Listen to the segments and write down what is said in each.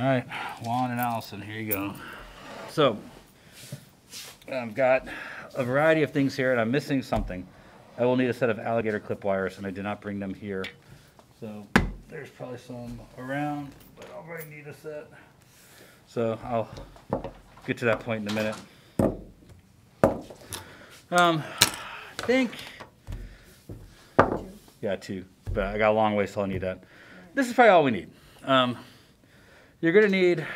All right, Juan and Allison, here you go. So, I've got a variety of things here, and I'm missing something. I will need a set of alligator clip wires, and I did not bring them here. So, there's probably some around, but I'll probably need a set. So, I'll get to that point in a minute. Um, I think, yeah, two, but I got a long way, so I'll need that. This is probably all we need. Um, you're gonna need,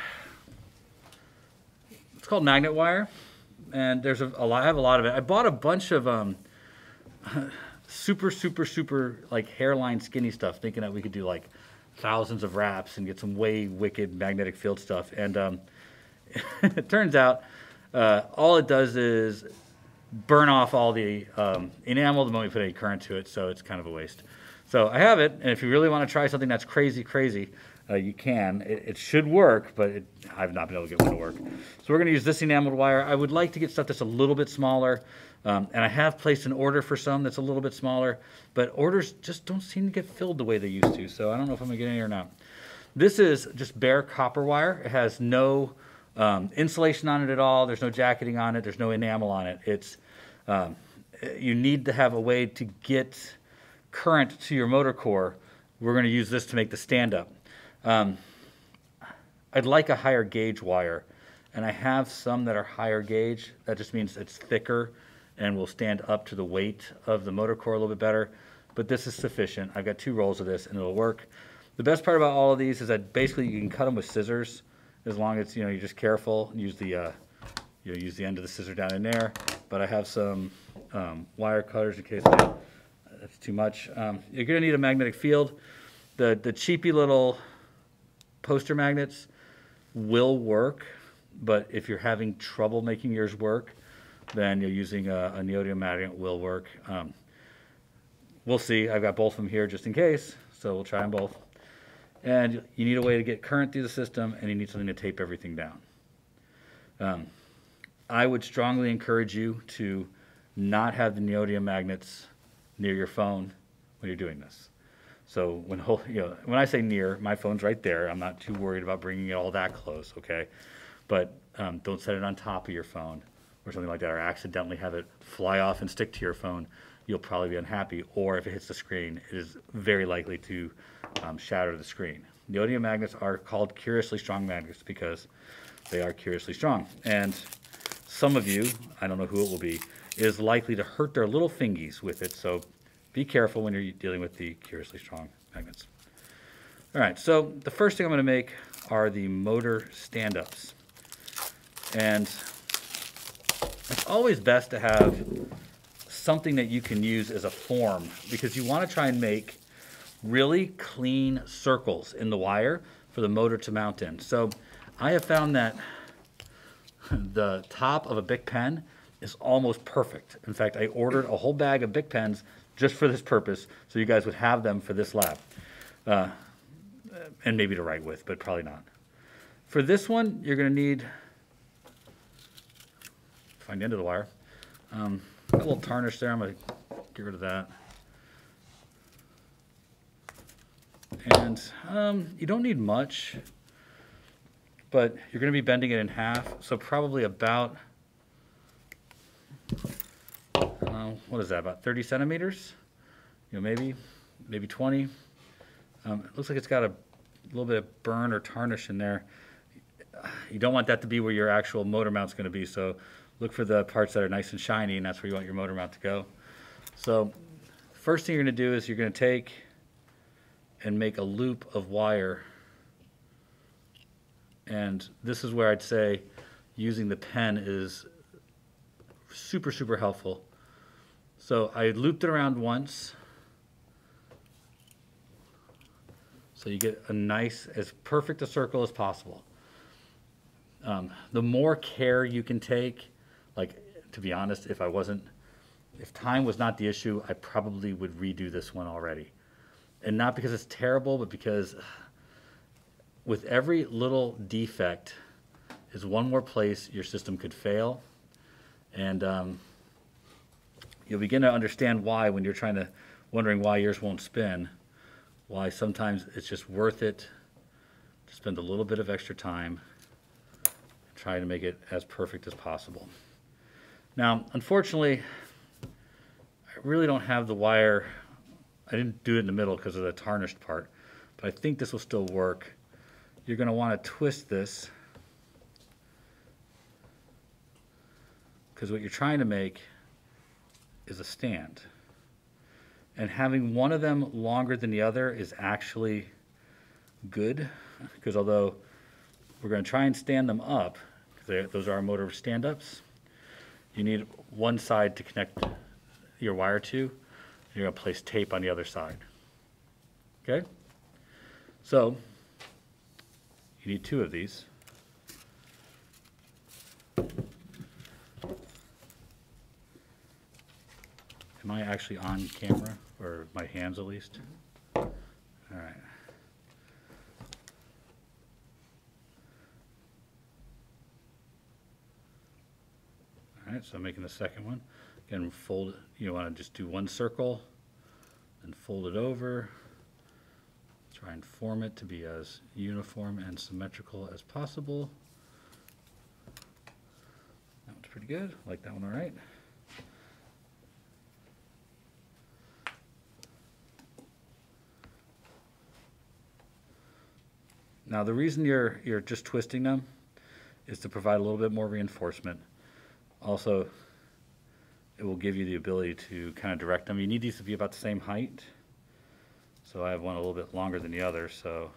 it's called magnet wire, and there's a, a lot, I have a lot of it. I bought a bunch of, um, super, super, super, like hairline skinny stuff, thinking that we could do like thousands of wraps and get some way wicked magnetic field stuff. And, um, it turns out, uh, all it does is burn off all the um, enamel the moment you put any current to it, so it's kind of a waste. So I have it, and if you really want to try something that's crazy, crazy, uh, you can. It, it, should work, but it, I've not been able to get one to work. So we're going to use this enameled wire. I would like to get stuff that's a little bit smaller, um, and I have placed an order for some that's a little bit smaller, but orders just don't seem to get filled the way they used to, so I don't know if I'm going to get any or not. This is just bare copper wire. It has no um, insulation on it at all. There's no jacketing on it. There's no enamel on it. It's um, you need to have a way to get current to your motor core. We're going to use this to make the stand up. Um, I'd like a higher gauge wire, and I have some that are higher gauge. That just means it's thicker and will stand up to the weight of the motor core a little bit better. But this is sufficient. I've got two rolls of this, and it'll work. The best part about all of these is that basically you can cut them with scissors as long as you know you're just careful. Use the uh, you know, use the end of the scissor down in there. But I have some um, wire cutters in case that's too much. Um, you're going to need a magnetic field. The the cheapy little poster magnets will work, but if you're having trouble making yours work, then you're using a, a neodymium magnet will work. Um, we'll see. I've got both of them here just in case, so we'll try them both. And you need a way to get current through the system, and you need something to tape everything down. Um, I would strongly encourage you to not have the neodymium magnets near your phone when you're doing this. So when you know when I say near, my phone's right there. I'm not too worried about bringing it all that close. Okay, but um, don't set it on top of your phone or something like that, or accidentally have it fly off and stick to your phone. You'll probably be unhappy. Or if it hits the screen, it is very likely to um, shatter the screen. Neodymium magnets are called curiously strong magnets because they are curiously strong. And some of you, I don't know who it will be, is likely to hurt their little fingies with it. So be careful when you're dealing with the curiously strong magnets. All right, so the first thing I'm to make are the motor stand-ups. And it's always best to have something that you can use as a form because you want to try and make really clean circles in the wire for the motor to mount in. So I have found that the top of a Bic pen is almost perfect. In fact, I ordered a whole bag of Bic pens just for this purpose, so you guys would have them for this lab. Uh, and maybe to write with, but probably not. For this one, you're gonna need, find the end of the wire. Um, got a little tarnish there, I'm gonna get rid of that. And um, you don't need much but you're going to be bending it in half, so probably about, what is that, about 30 centimeters? You know, maybe, maybe 20. Um, it looks like it's got a little bit of burn or tarnish in there. You don't want that to be where your actual motor mount's going to be, so look for the parts that are nice and shiny, and that's where you want your motor mount to go. So first thing you're going to do is you're going to take and make a loop of wire and this is where I'd say using the pen is super, super helpful. So I looped it around once. So you get a nice, as perfect a circle as possible. Um, the more care you can take, like to be honest, if I wasn't, if time was not the issue, I probably would redo this one already. And not because it's terrible, but because with every little defect is one more place your system could fail. And um, you'll begin to understand why when you're trying to, wondering why yours won't spin, why sometimes it's just worth it. to spend a little bit of extra time trying to make it as perfect as possible. Now, unfortunately, I really don't have the wire. I didn't do it in the middle because of the tarnished part, but I think this will still work. You're going to want to twist this because what you're trying to make is a stand. And having one of them longer than the other is actually good because although we're going to try and stand them up, because those are our motor stand-ups, you need one side to connect your wire to. and You're going to place tape on the other side. Okay? So, you need two of these. Am I actually on camera, or my hands at least? All right. All right, so I'm making the second one. Again, fold, you want to just do one circle, then fold it over. Try and form it to be as uniform and symmetrical as possible. That one's pretty good, I like that one all right. Now, the reason you're, you're just twisting them is to provide a little bit more reinforcement. Also, it will give you the ability to kind of direct them. You need these to be about the same height. So I have one a little bit longer than the other, so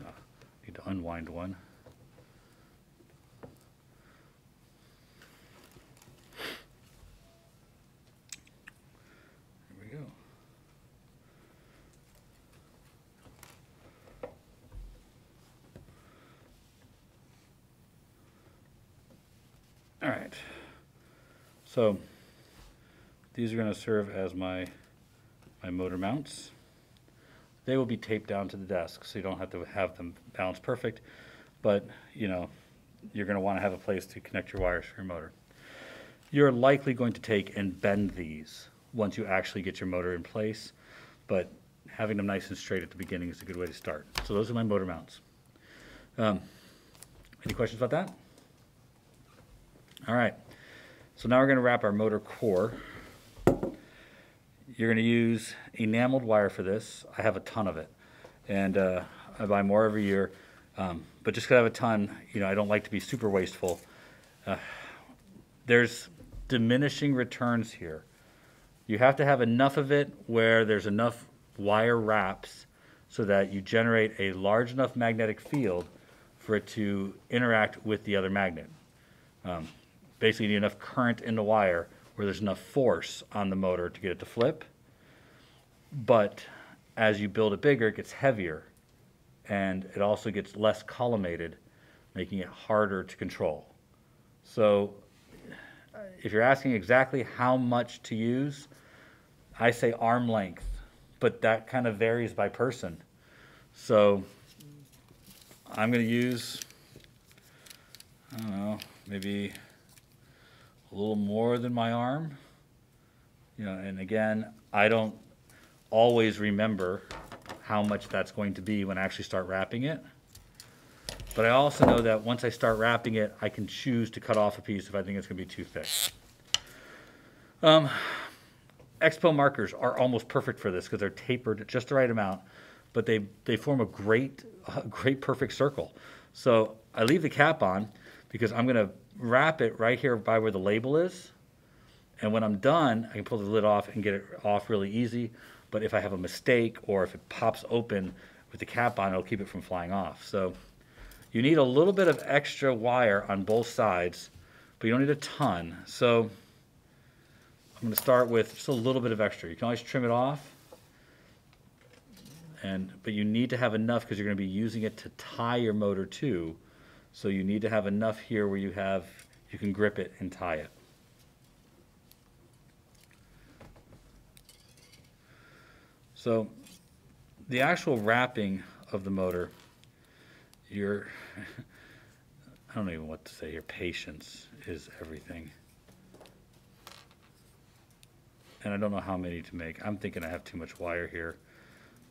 uh, need to unwind one. There we go. All right. So these are going to serve as my my motor mounts. They will be taped down to the desk, so you don't have to have them balanced perfect. But you know, you're going to want to have a place to connect your wires for your motor. You're likely going to take and bend these once you actually get your motor in place, but having them nice and straight at the beginning is a good way to start. So those are my motor mounts. Um, any questions about that? All right, so now we're gonna wrap our motor core. You're gonna use enameled wire for this. I have a ton of it. And uh, I buy more every year. Um, but because I have a ton, you know, I don't like to be super wasteful. Uh, there's diminishing returns here. You have to have enough of it where there's enough wire wraps so that you generate a large enough magnetic field for it to interact with the other magnet. Um, basically, you need enough current in the wire where there's enough force on the motor to get it to flip. But as you build it bigger, it gets heavier and it also gets less collimated, making it harder to control. So if you're asking exactly how much to use, I say arm length, but that kind of varies by person. So I'm going to use, I don't know, maybe a little more than my arm. You know, and again, I don't always remember how much that's going to be when I actually start wrapping it. But I also know that once I start wrapping it, I can choose to cut off a piece if I think it's going to be too thick. Um, Expo markers are almost perfect for this because they're tapered just the right amount, but they, they form a great, a great perfect circle. So I leave the cap on because I'm going to wrap it right here by where the label is. And when I'm done, I can pull the lid off and get it off really easy. But if I have a mistake or if it pops open with the cap on, it'll keep it from flying off. So you need a little bit of extra wire on both sides, but you don't need a ton. So I'm going to start with just a little bit of extra. You can always trim it off. And, but you need to have enough because you're going to be using it to tie your motor to. So you need to have enough here where you have, you can grip it and tie it. So the actual wrapping of the motor, your, I don't even know what to say, your patience is everything. And I don't know how many to make. I'm thinking I have too much wire here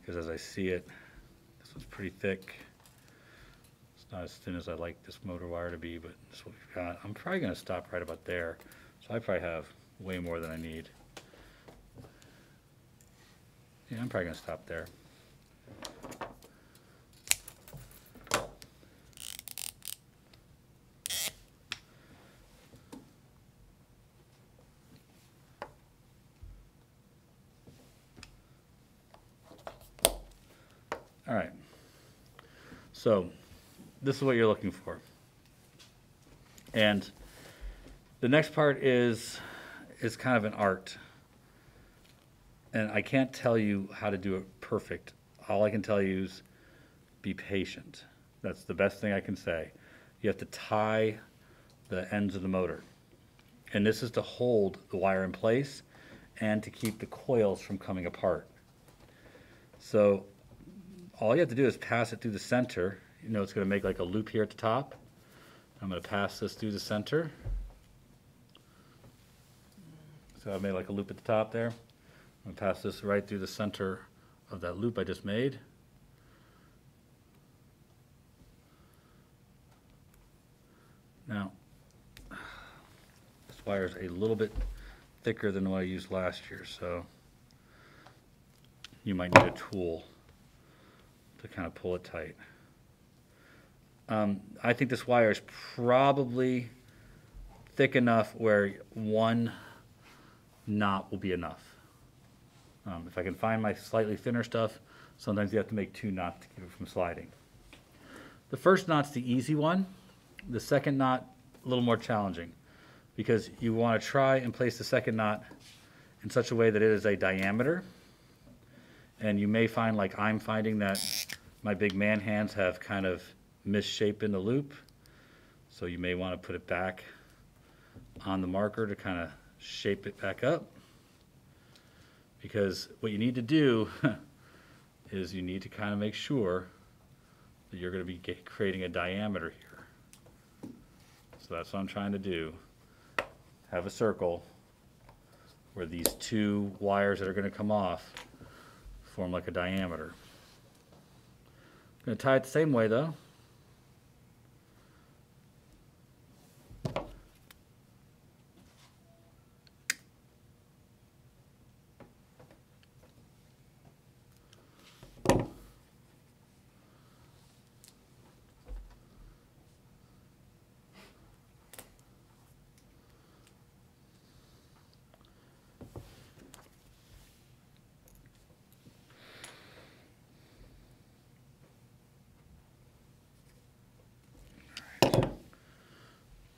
because as I see it, this it's pretty thick. Not as thin as I'd like this motor wire to be, but this is what we've got. I'm probably gonna stop right about there. So I probably have way more than I need. Yeah, I'm probably gonna stop there. All right. So this is what you're looking for. And the next part is is kind of an art. And I can't tell you how to do it perfect. All I can tell you is be patient. That's the best thing I can say. You have to tie the ends of the motor. And this is to hold the wire in place and to keep the coils from coming apart. So all you have to do is pass it through the center. You know, it's going to make like a loop here at the top. I'm going to pass this through the center. So I made like a loop at the top there. I'm going to pass this right through the center of that loop I just made. Now, this wire is a little bit thicker than what I used last year, so you might need a tool to kind of pull it tight. Um, I think this wire is probably thick enough where one knot will be enough. Um, if I can find my slightly thinner stuff, sometimes you have to make two knots to keep it from sliding. The first knot's the easy one. The second knot, a little more challenging because you want to try and place the second knot in such a way that it is a diameter. And you may find, like I'm finding, that my big man hands have kind of misshapen the loop. So you may want to put it back on the marker to kind of shape it back up. Because what you need to do is you need to kind of make sure that you're going to be creating a diameter here. So that's what I'm trying to do. Have a circle where these two wires that are going to come off form like a diameter. I'm going to tie it the same way though.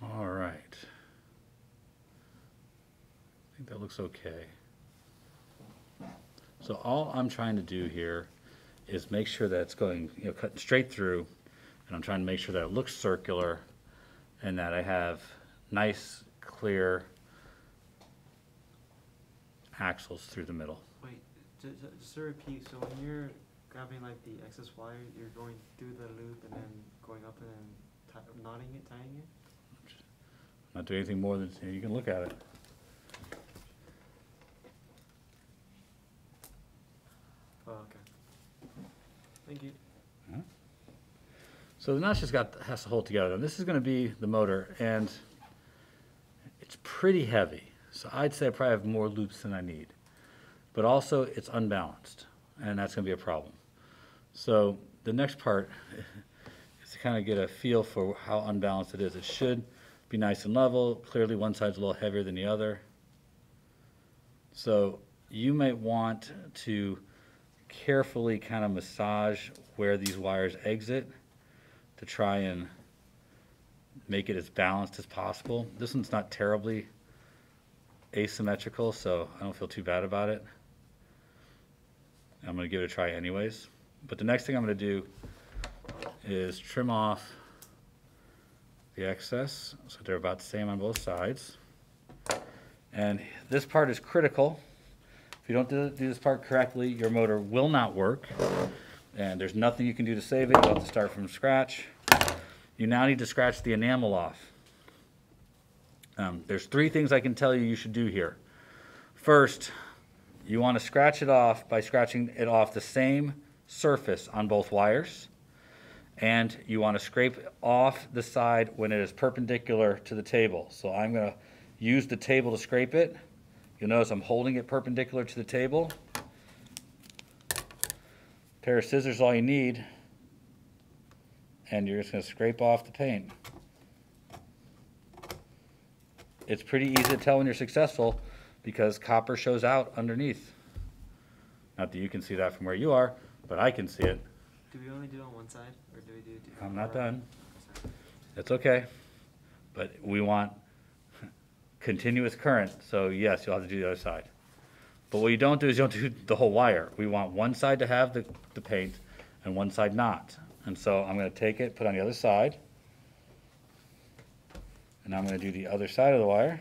All right. I think that looks okay. So all I'm trying to do here is make sure that it's going, you know, cutting straight through, and I'm trying to make sure that it looks circular and that I have nice, clear axles through the middle. Wait, ju- ju- just to repeat, so when you're grabbing like the excess wire, you're going through the loop and then going up and then knotting it, tying it? Not doing anything more than, you can look at it. Oh, okay. Thank you. Hmm? So the notch just got, has to hold together. And this is gonna be the motor, and it's pretty heavy. So I'd say I probably have more loops than I need. But also, it's unbalanced, and that's gonna be a problem. So the next part is to kind of get a feel for how unbalanced it is. It should be nice and level. Clearly, one side's a little heavier than the other. So you might want to carefully kind of massage where these wires exit to try and make it as balanced as possible. This one's not terribly asymmetrical, so I don't feel too bad about it. I'm gonna give it a try anyways. But the next thing I'm gonna do is trim off the excess, so they're about the same on both sides. And this part is critical. If you don't do, do this part correctly, your motor will not work. And there's nothing you can do to save it. You'll have to start from scratch. You now need to scratch the enamel off. Um, there's three things I can tell you you should do here. First, you want to scratch it off by scratching it off the same surface on both wires. And you want to scrape off the side when it is perpendicular to the table. So I'm going to use the table to scrape it. You'll notice I'm holding it perpendicular to the table. Pair of scissors all you need. And you're just going to scrape off the paint. It's pretty easy to tell when you're successful because copper shows out underneath. Not that you can see that from where you are, but I can see it. Do we only do it on one side, or do we do? do I'm not done. That's okay. But we want continuous current, so yes, you'll have to do the other side. But what you don't do is you don't do the whole wire. We want one side to have the, the paint and one side not. And so I'm gonna take it, put it on the other side. And I'm gonna do the other side of the wire.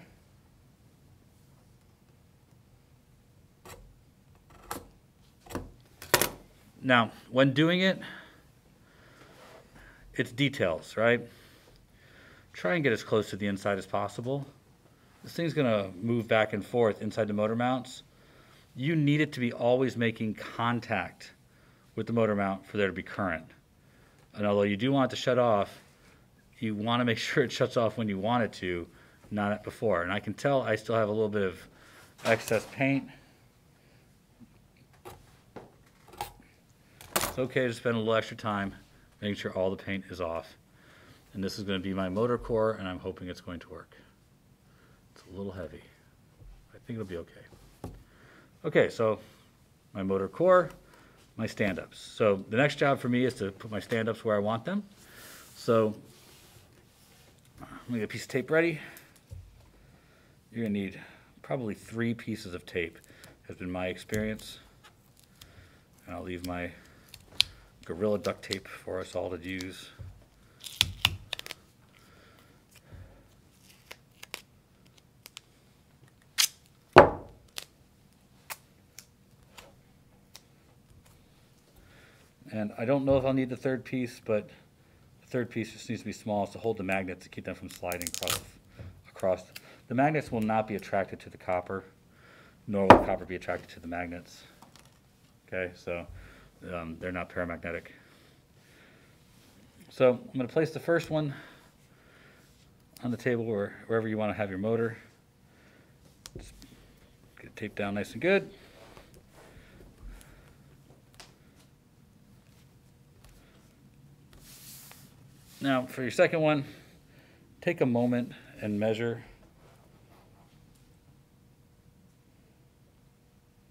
Now, when doing it, it's details, right? Try and get as close to the inside as possible. This thing's gonna move back and forth inside the motor mounts. You need it to be always making contact with the motor mount for there to be current. And although you do want it to shut off, you wanna make sure it shuts off when you want it to, not before. And I can tell I still have a little bit of excess paint. It's okay to spend a little extra time making sure all the paint is off. And this is gonna be my motor core, and I'm hoping it's going to work. It's a little heavy. I think it'll be okay. Okay, so my motor core, my stand-ups. So the next job for me is to put my stand-ups where I want them. So I'm gonna get a piece of tape ready. You're gonna need probably three pieces of tape, has been my experience. And I'll leave my Gorilla duct tape for us all to use. And I don't know if I'll need the third piece, but the third piece just needs to be small to hold the magnets to keep them from sliding across. across. The magnets will not be attracted to the copper, nor will the copper be attracted to the magnets. Okay, so um, they're not paramagnetic. So I'm going to place the first one on the table or wherever you want to have your motor. Just get it taped down nice and good. Now, for your second one, take a moment and measure.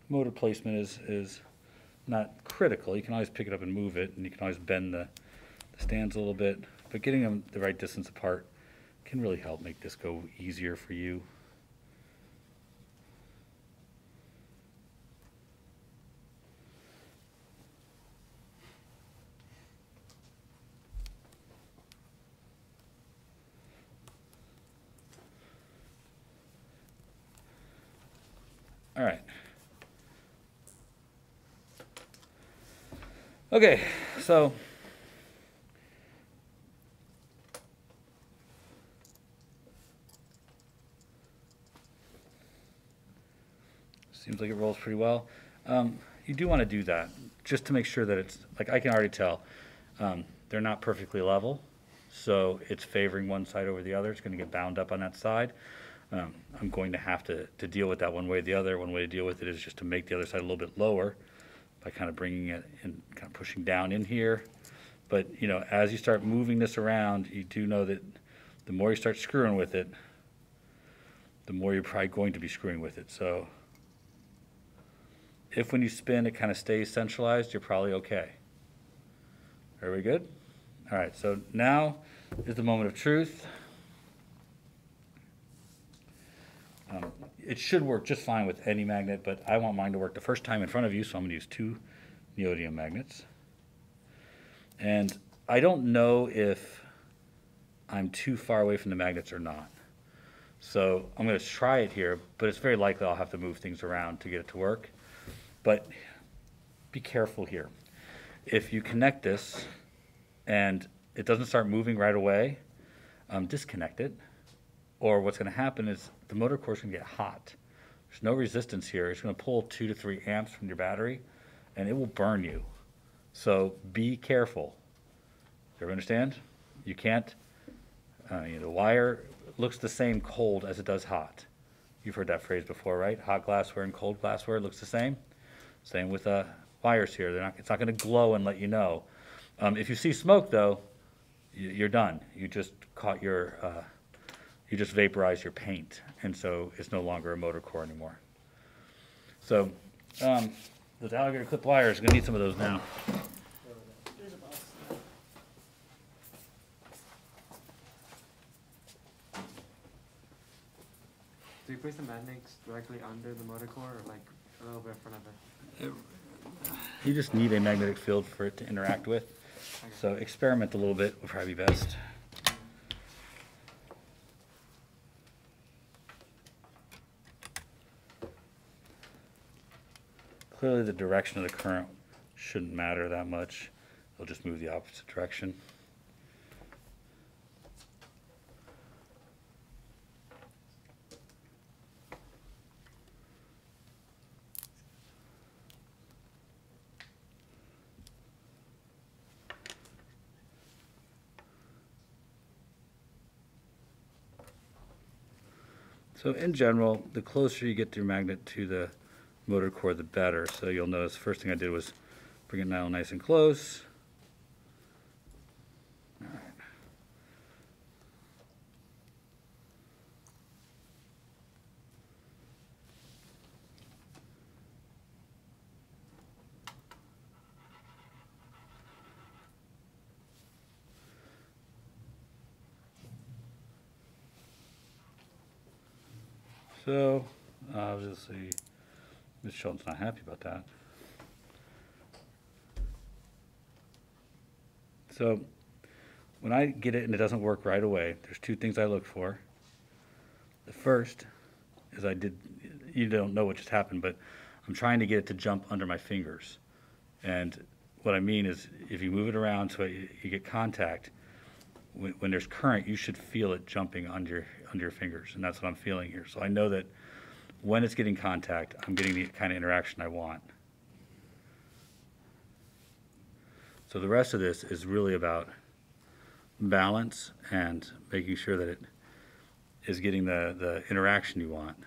Motor placement is, is not critical. You can always pick it up and move it, and you can always bend the, the stands a little bit. But getting them the right distance apart can really help make this go easier for you. All right. Okay, so seems like it rolls pretty well. Um, you do want to do that just to make sure that it's like I can already tell um, they're not perfectly level, so it's favoring one side over the other. It's going to get bound up on that side. Um, I'm going to have to, to deal with that one way or the other. One way to deal with it is just to make the other side a little bit lower by kind of bringing it and kind of pushing down in here. But, you know, as you start moving this around, you do know that the more you start screwing with it, the more you're probably going to be screwing with it. So if when you spin, it kind of stays centralized, you're probably okay. Are we good? All right, so now is the moment of truth. Um, It should work just fine with any magnet, but I want mine to work the first time in front of you, so I'm gonna use two neodymium magnets. And I don't know if I'm too far away from the magnets or not. So I'm gonna try it here, but it's very likely I'll have to move things around to get it to work. But be careful here. If you connect this and it doesn't start moving right away, um, disconnect it. Or what's gonna happen is the motor core is gonna get hot. There's no resistance here. It's gonna pull two to three amps from your battery and it will burn you. So be careful. Do you understand? You can't, uh, you know, the wire looks the same cold as it does hot. You've heard that phrase before, right? Hot glassware and cold glassware looks the same. Same with uh, wires here. They're not, it's not going to glow and let you know. Um, if you see smoke, though, you, you're done. You just caught your, uh, you just vaporize your paint, and so it's no longer a motor core anymore. So, um, those alligator clip wires, gonna need some of those now. There's a box. Do you place the magnets directly under the motor core or like a little bit in front of it? You just need a magnetic field for it to interact with. Okay. So experiment a little bit would probably be best. Clearly, the direction of the current shouldn't matter that much. It'll just move the opposite direction. So in general, the closer you get your magnet to the motor core, the better. So you'll notice, first thing I did was bring it now nice and close. All right. So, obviously, Shelton's not happy about that. So, when I get it and it doesn't work right away, there's two things I look for. The first is I did, you don't know what just happened, but I'm trying to get it to jump under my fingers. And what I mean is, if you move it around so you get contact, when, when there's current, you should feel it jumping under, under your fingers, and that's what I'm feeling here. So I know that when it's getting contact, I'm getting the kind of interaction I want. So the rest of this is really about balance and making sure that it is getting the, the interaction you want.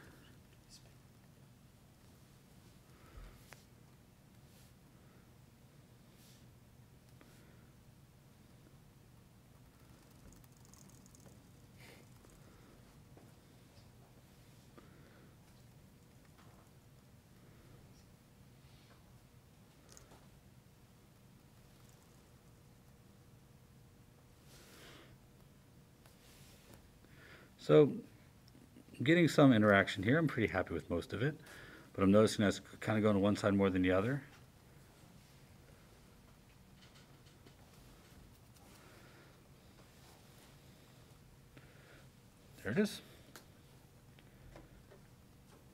So getting some interaction here. I'm pretty happy with most of it, but I'm noticing that's kind of going to one side more than the other. There it is.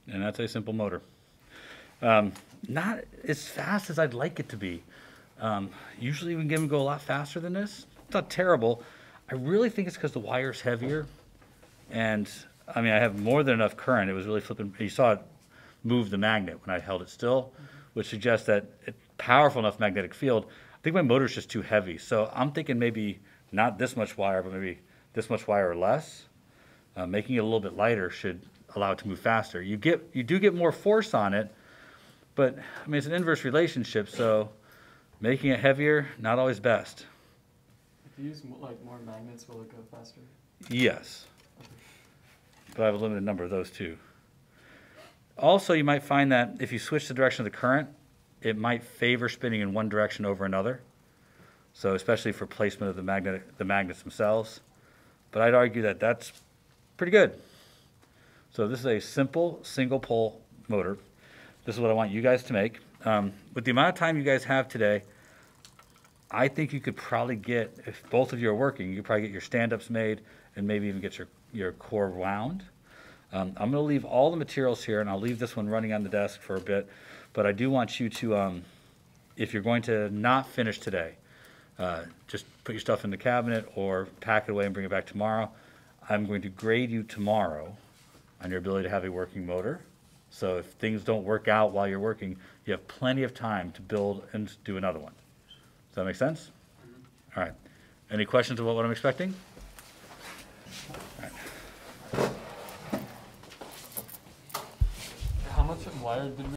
And that's a simple motor. Um, not as fast as I'd like it to be. Um, usually we can get them go a lot faster than this. It's not terrible. I really think it's because the wire's heavier. And, I mean, I have more than enough current. It was really flipping, you saw it move the magnet when I held it still, which suggests that it's powerful enough magnetic field. I think my motor's just too heavy. So I'm thinking maybe not this much wire, but maybe this much wire or less. Uh, making it a little bit lighter should allow it to move faster. You get, you do get more force on it, but, I mean, it's an inverse relationship, so making it heavier, not always best. If you use like more magnets, will it go faster? Yes. But I have a limited number of those too. Also, you might find that if you switch the direction of the current, it might favor spinning in one direction over another. So especially for placement of the magnet, the magnets themselves. But I'd argue that that's pretty good. So this is a simple single pole motor. This is what I want you guys to make. Um, with the amount of time you guys have today, I think you could probably get, if both of you are working, you could probably get your stand-ups made and maybe even get your, your core wound. Um, I'm gonna leave all the materials here and I'll leave this one running on the desk for a bit. But I do want you to, um, if you're going to not finish today, uh, just put your stuff in the cabinet or pack it away and bring it back tomorrow. I'm going to grade you tomorrow on your ability to have a working motor. So if things don't work out while you're working, you have plenty of time to build and do another one. Does that make sense? All right. Any questions about what I'm expecting? How much